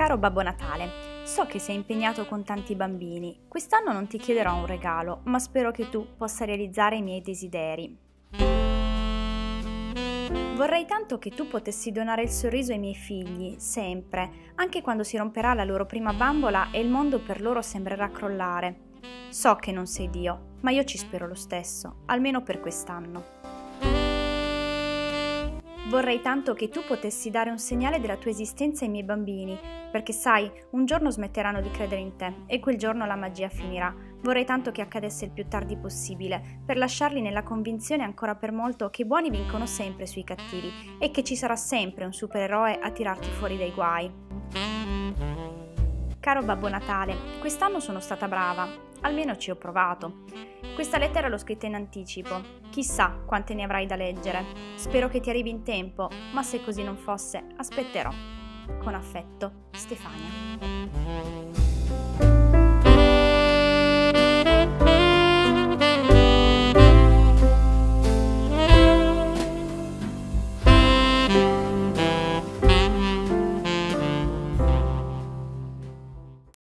Babbo Natale, so che sei impegnato con tanti bambini. Quest'anno non ti chiederò un regalo, ma spero che tu possa realizzare i miei desideri. Vorrei tanto che tu potessi donare il sorriso ai miei figli, sempre, anche quando si romperà la loro prima bambola e il mondo per loro sembrerà crollare. So che non sei Dio, ma io ci spero lo stesso, almeno per quest'anno. Vorrei tanto che tu potessi dare un segnale della tua esistenza ai miei bambini, perché sai, un giorno smetteranno di credere in te e quel giorno la magia finirà. Vorrei tanto che accadesse il più tardi possibile, per lasciarli nella convinzione ancora per molto che i buoni vincono sempre sui cattivi e che ci sarà sempre un supereroe a tirarti fuori dai guai. Caro Babbo Natale, quest'anno sono stata brava, almeno ci ho provato. Questa lettera l'ho scritta in anticipo, chissà quante ne avrai da leggere. Spero che ti arrivi in tempo, ma se così non fosse, aspetterò. Con affetto, Stefania.